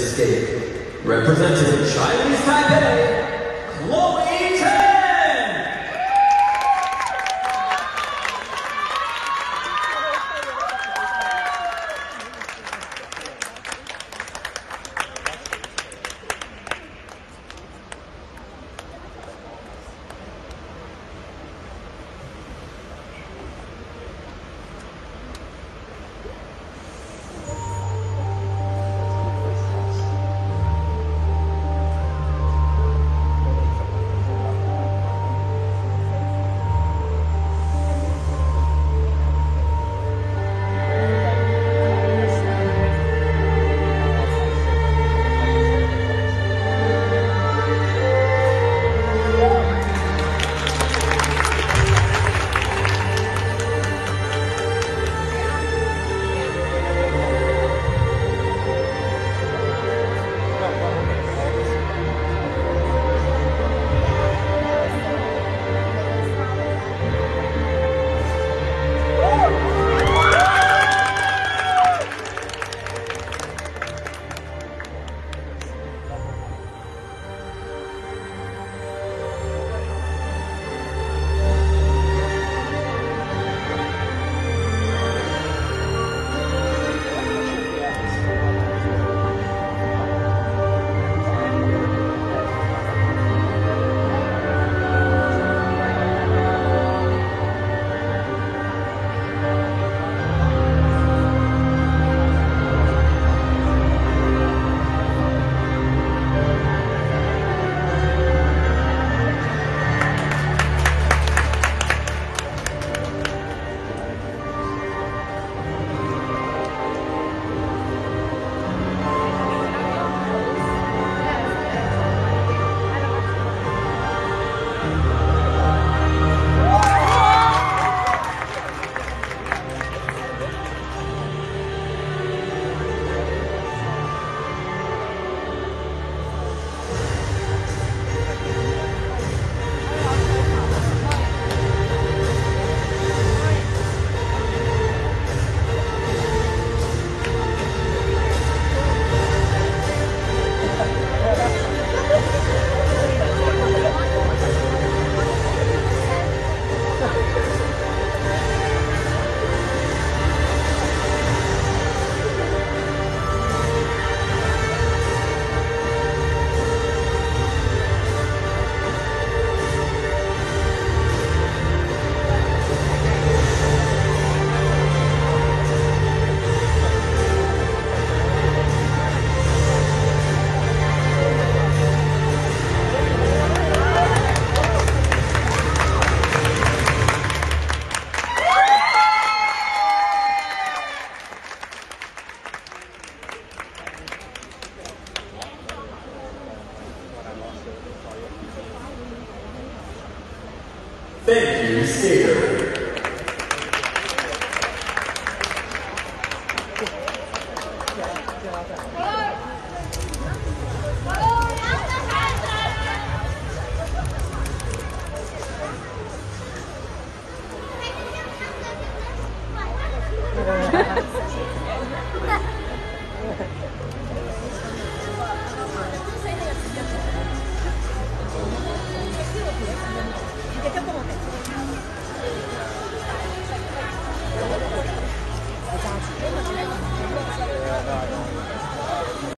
escape. Representing Chinese Taipei, Chloe Thank you, Skater. Yeah.